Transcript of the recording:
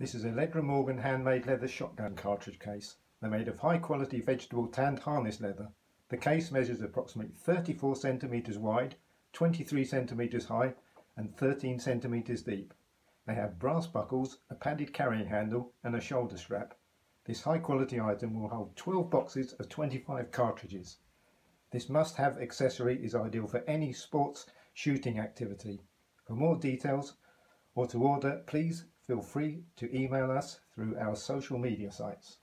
This is a Lledrmorgan handmade leather shotgun cartridge case. They're made of high quality vegetable tanned harness leather. The case measures approximately 34 centimeters wide, 23 centimeters high, and 13 centimeters deep. They have brass buckles, a padded carrying handle, and a shoulder strap. This high quality item will hold 12 boxes of 25 cartridges. This must have accessory is ideal for any sports shooting activity. For more details or to order, please feel free to email us through our social media sites.